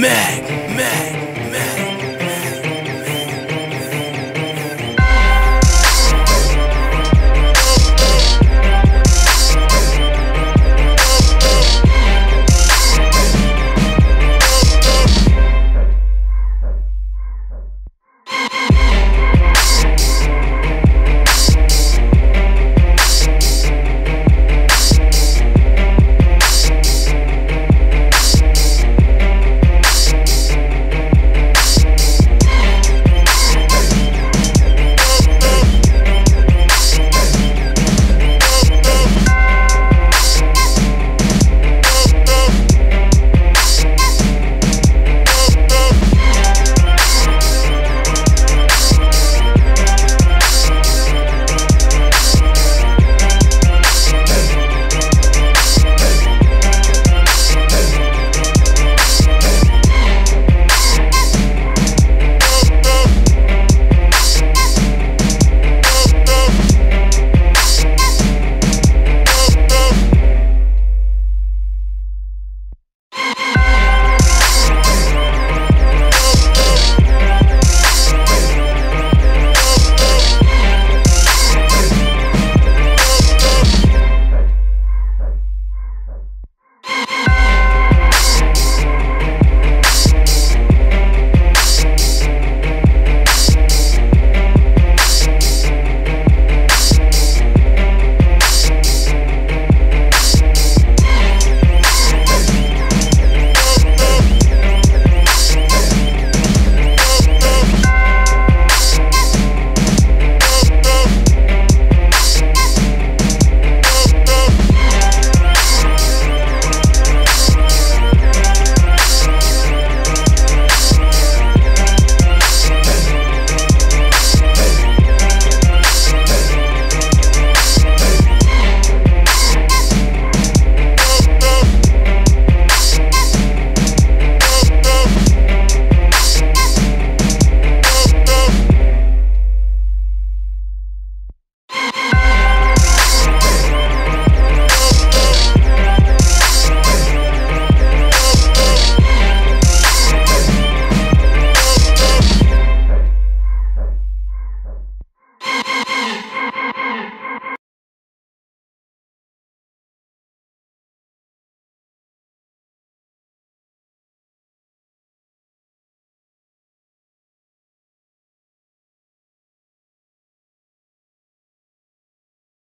Meg, Meg.